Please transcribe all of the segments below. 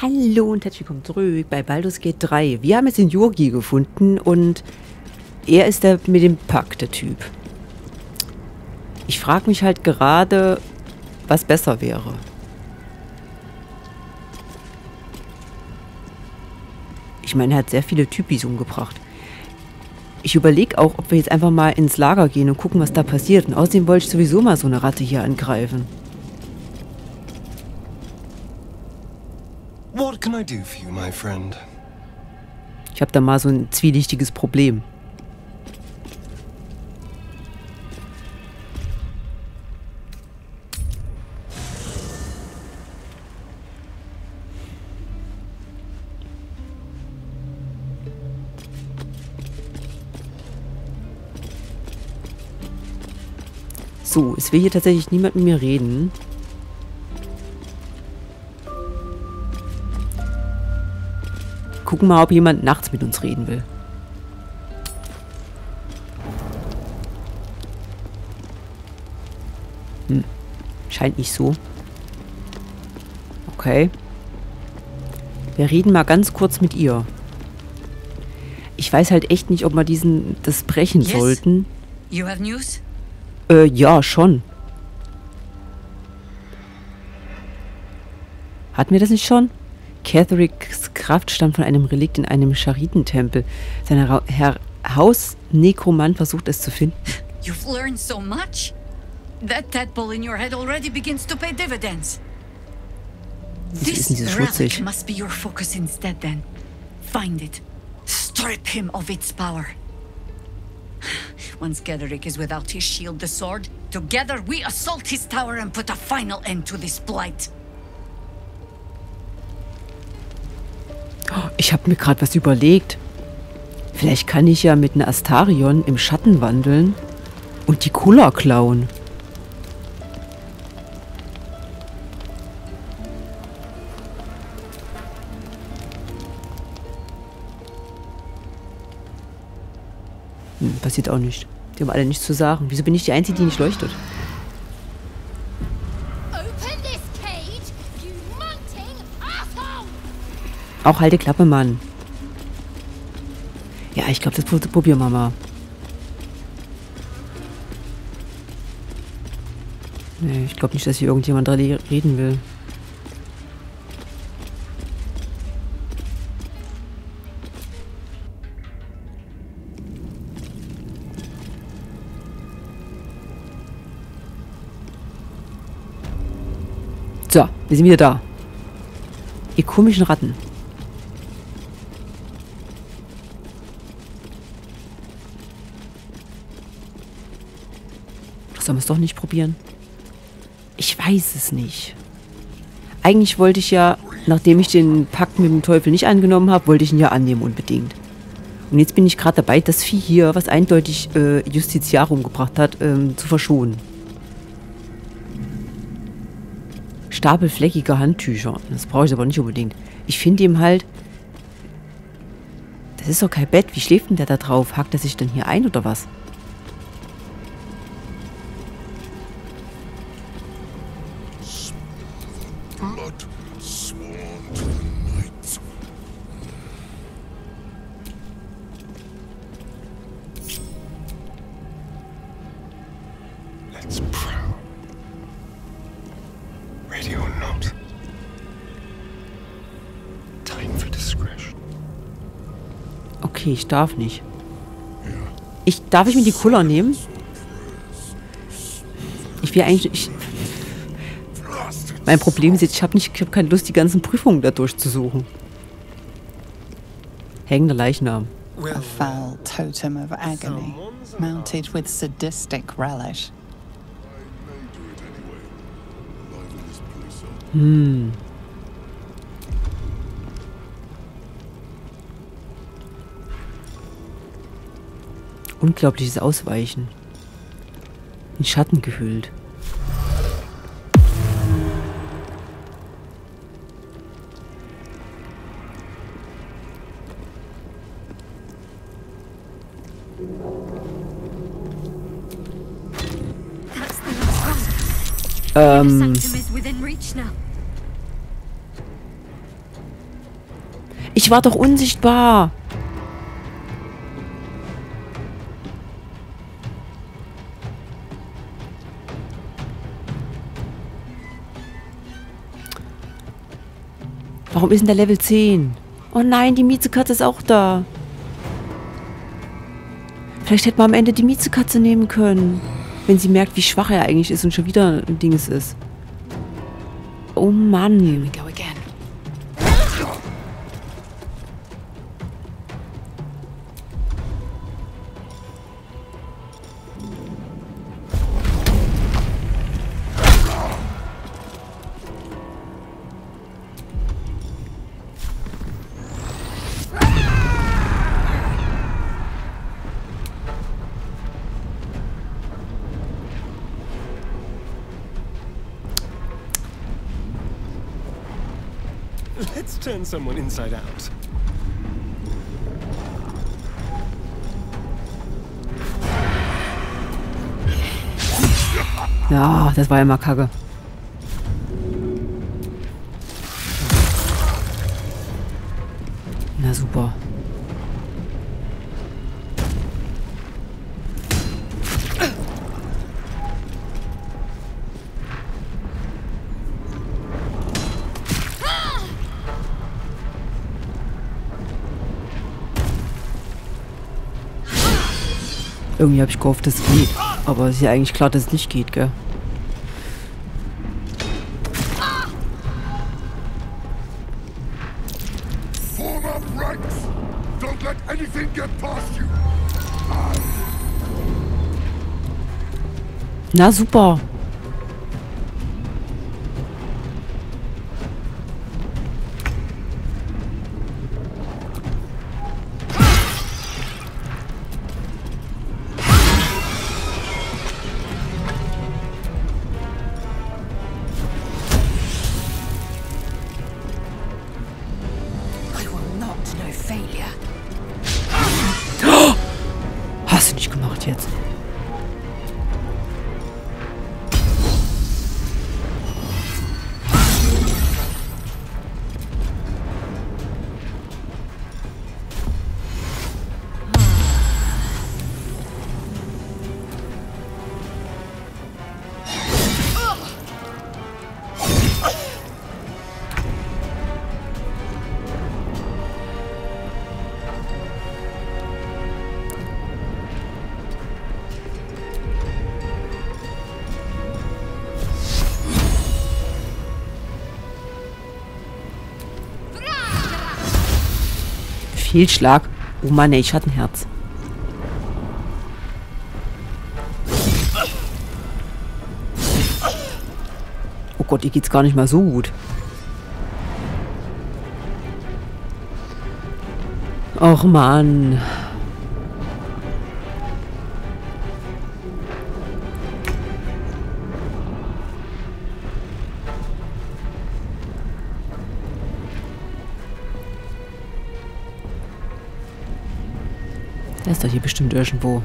Hallo und herzlich willkommen zurück bei Baldur's Gate 3. Wir haben jetzt den Yogi gefunden und er ist der mit dem Pack, der Typ. Ich frage mich halt gerade, was besser wäre. Ich meine, er hat sehr viele Typis umgebracht. Ich überlege auch, ob wir jetzt einfach mal ins Lager gehen und gucken, was da passiert. Und außerdem wollte ich sowieso mal so eine Ratte hier angreifen. What can I do for you, my friend? Ich habe da mal so ein zwielichtiges Problem. So, es will hier tatsächlich niemand mit mir reden. Gucken mal, ob jemand nachts mit uns reden will. Hm. Scheint nicht so. Okay. Wir reden mal ganz kurz mit ihr. Ich weiß halt echt nicht, ob wir diesen das brechen Yes. sollten. You have news? Äh, ja, schon. Hatten wir das nicht schon? Cathericks Kraft stammt von einem Relikt in einem Charitentempel. Sein Ra Herr Hausnekromant versucht es zu finden. You've learned so much. That tadpole in your head already begins to pay dividends. Wieso ist This denn diese relic schmutzig? must be your focus instead then. Find it. Strip him of its power. Once Gederick is without his shield, the sword, together we assault his tower and put a final end to this blight. Ich habe mir gerade was überlegt. Vielleicht kann ich ja mit einer Astarion im Schatten wandeln und die Kula klauen. Hm, passiert auch nicht. Die haben alle nichts zu sagen. Wieso bin ich die Einzige, die nicht leuchtet? Auch halte Klappe, Mann. Ja, ich glaube, das pro- probieren wir mal. Nee, ich glaube nicht, dass hier irgendjemand dran reden will. So, wir sind wieder da. Ihr komischen Ratten. Sollen wir es doch nicht probieren? Ich weiß es nicht. Eigentlich wollte ich ja, nachdem ich den Pakt mit dem Teufel nicht angenommen habe, wollte ich ihn ja annehmen unbedingt. Und jetzt bin ich gerade dabei, das Vieh hier, was eindeutig äh, Justiziar umgebracht hat, ähm, zu verschonen. Stapel fleckiger Handtücher. Das brauche ich aber nicht unbedingt. Ich finde ihm halt... Das ist doch kein Bett. Wie schläft denn der da drauf? Hackt er sich denn hier ein oder was? Okay, ich darf nicht. Ich, darf ich mir die Kuller nehmen? Ich will eigentlich... Ich, mein Problem ist jetzt, ich habe nicht, ich habe keine Lust, die ganzen Prüfungen da durchzusuchen. Hängender Leichnam. A foul totem of agony, mounted with sadistic relish. I Unglaubliches Ausweichen. In Schatten gehüllt. Ähm. Ich war doch unsichtbar. Warum ist denn der Level 10? Oh nein, die Miezekatze ist auch da. Vielleicht hätte man am Ende die Miezekatze nehmen können. Wenn sie merkt, wie schwach er eigentlich ist und schon wieder ein Dinges ist. Oh Mann. Let's turn someone inside out. Ja, das war mal kacke. Irgendwie habe ich gehofft, das geht. Aber es ist ja eigentlich klar, dass es nicht geht, gell? Form up Hast du nicht gemacht jetzt? Fehlschlag. Oh Mann, ich hatte ein Herz. Oh Gott, ihr geht's gar nicht mal so gut. Och Mann. Ist doch hier bestimmt irgendwo.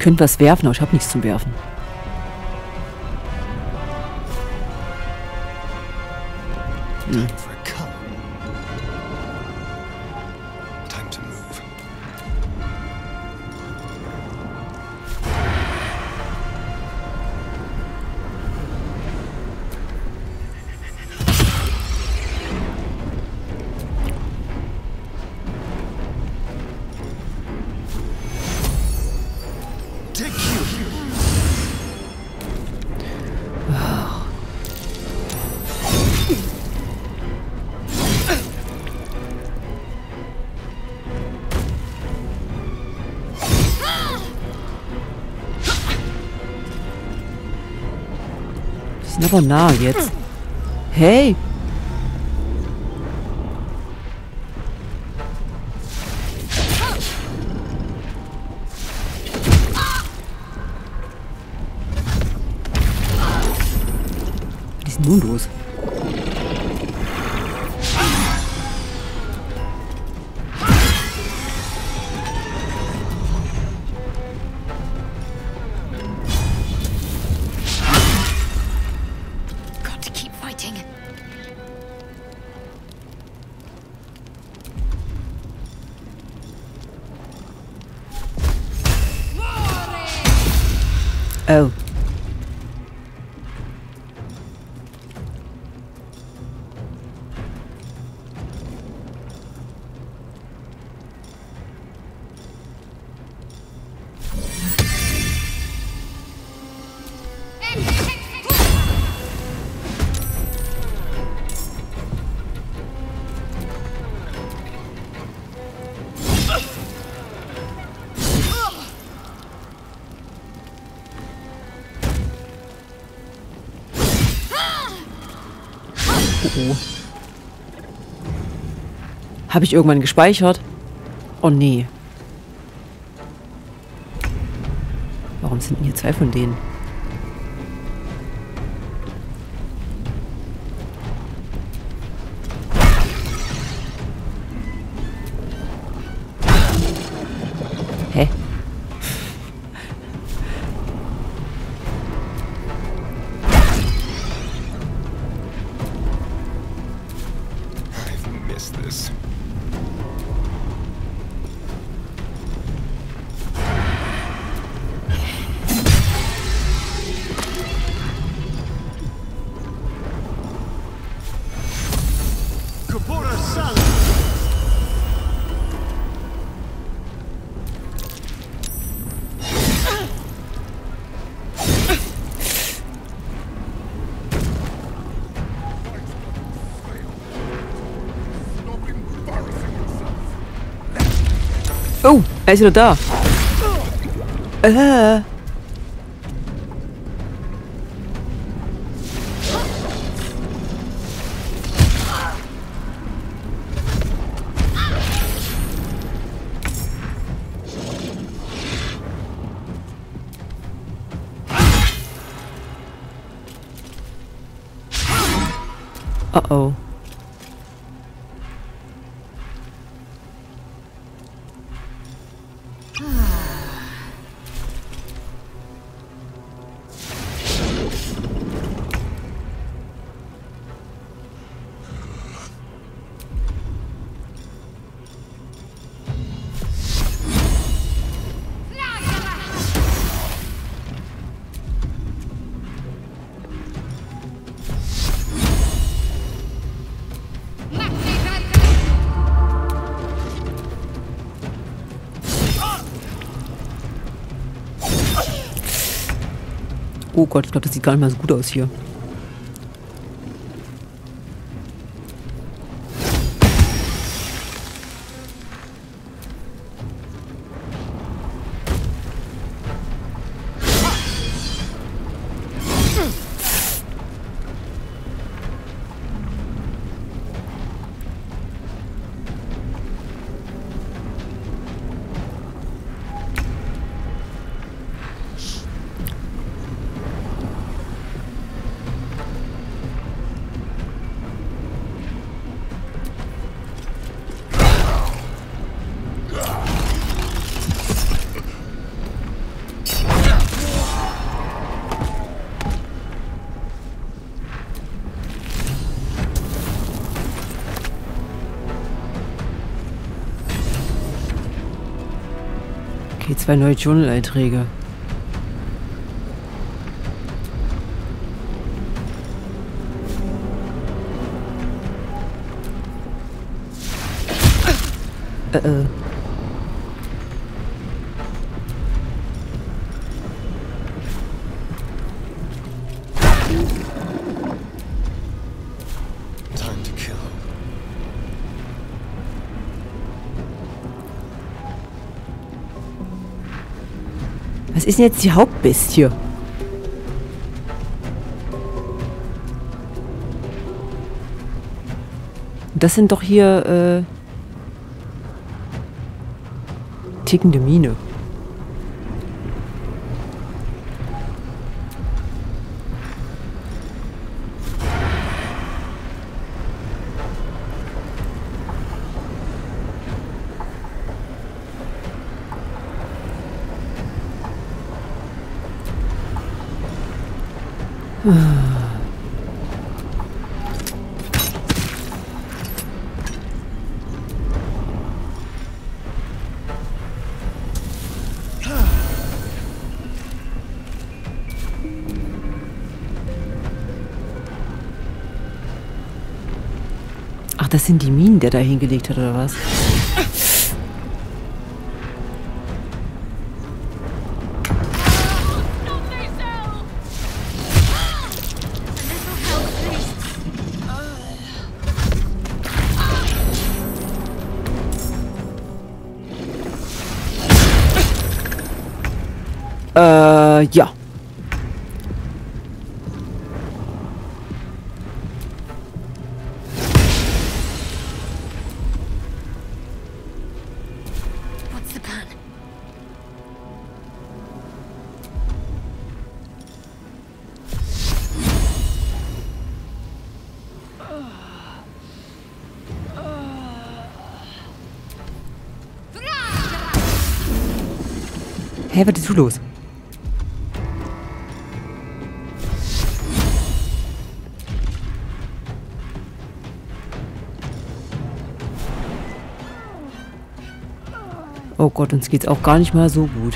Könnte was werfen, aber ich habe nichts zum Werfen. Aber nah jetzt. Hey! Oh. Habe ich irgendwann gespeichert? Oh nee. Warum sind denn hier zwei von denen? Oh, er ist wieder da. Äh. Oh Gott, ich glaube, das sieht gar nicht mal so gut aus hier. Zwei neue Journal-Einträge. Äh, äh. Was ist denn jetzt die Hauptbestie? Das sind doch hier, äh... Tickende Mine. Das sind die Minen, der da hingelegt hat, oder was? Hä, was ist hier los? Oh Gott, uns geht's auch gar nicht mal so gut.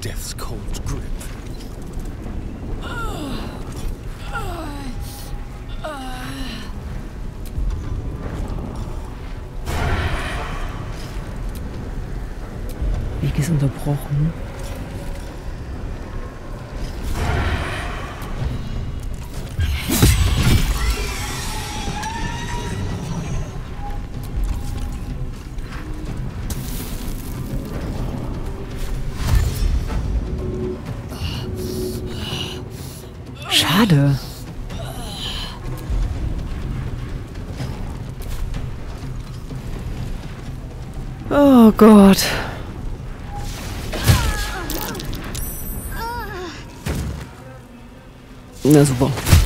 Death's cold grip? Weg ist unterbrochen. Oh Gott. Na super.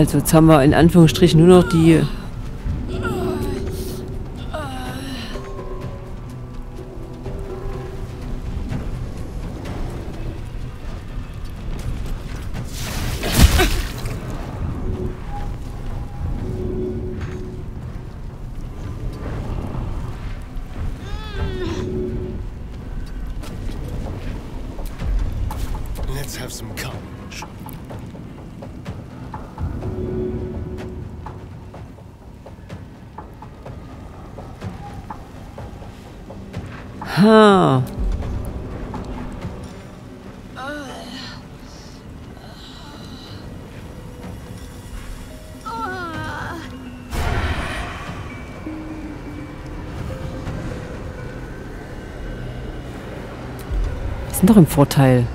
Also jetzt haben wir in Anführungsstrichen nur noch die... Let's have some calm. Ha. Sind doch im Vorteil.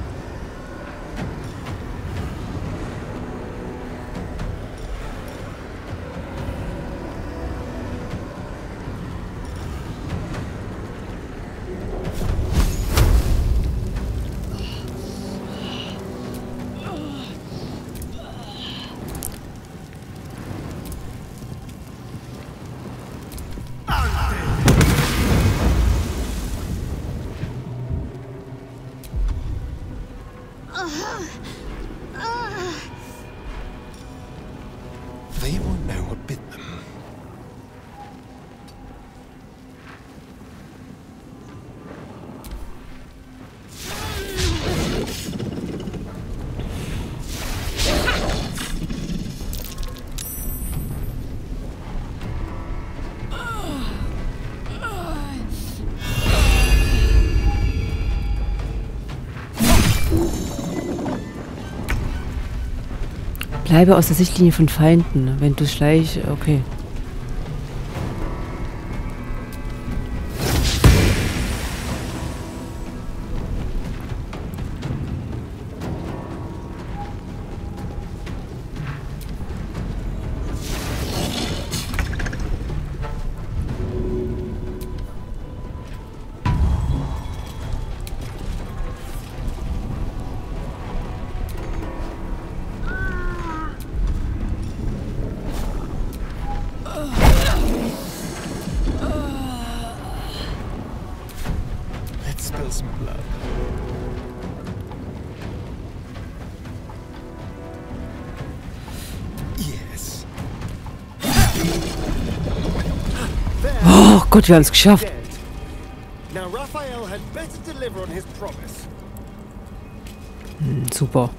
Bleibe aus der Sichtlinie von Feinden. Wenn du schleich... Okay. Gott, wir haben es geschafft. Dead. Now Raphael had better deliver on his promise. Hm, super.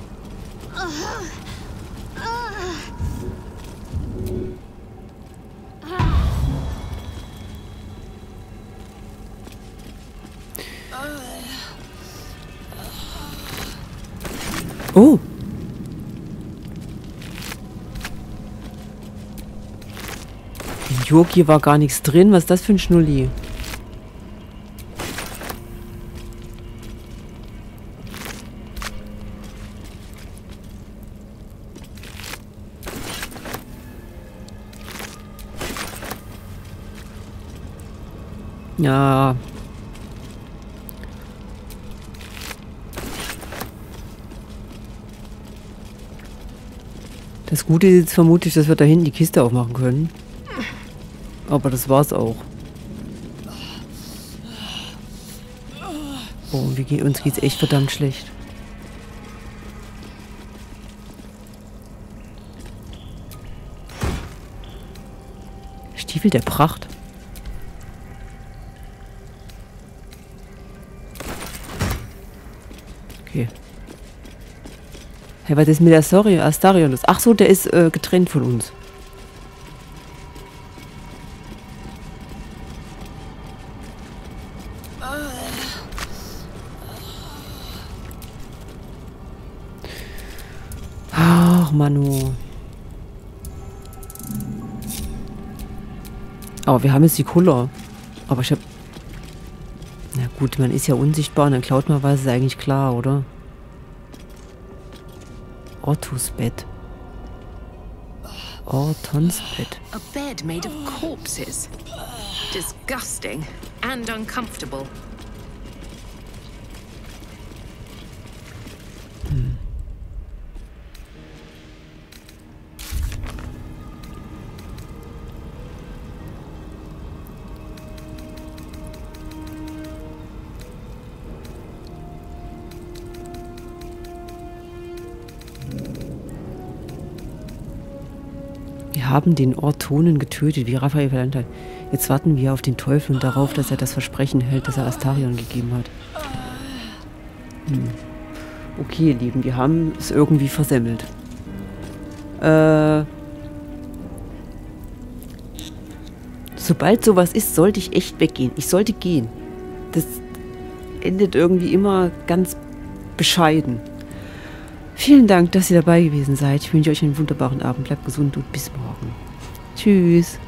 Oh. Yogi war gar nichts drin. Was ist das für ein Schnulli? Ja. Das Gute ist jetzt vermutlich, dass wir da hinten die Kiste aufmachen können. Aber das war's auch. Oh, wir uns geht's echt verdammt schlecht. Stiefel der Pracht. Okay. Hey, was ist mit der? Astarion? Ach so, der ist äh, getrennt von uns. Ach, Manu. Aber wir haben jetzt die Cola. Aber ich hab... Na gut, man ist ja unsichtbar und dann klaut man was, ist eigentlich klar, oder? Ottos Bett. Ortons Bett. A bed made of corpses. Disgusting and uncomfortable. Haben den Ortonen getötet, wie Raphael hat. Jetzt warten wir auf den Teufel und darauf, dass er das Versprechen hält, das er Astarion gegeben hat. Hm. Okay, ihr Lieben, wir haben es irgendwie versemmelt. Äh... Sobald sowas ist, sollte ich echt weggehen. Ich sollte gehen. Das endet irgendwie immer ganz bescheiden. Vielen Dank, dass ihr dabei gewesen seid. Ich wünsche euch einen wunderbaren Abend. Bleibt gesund und bis morgen. Tschüss.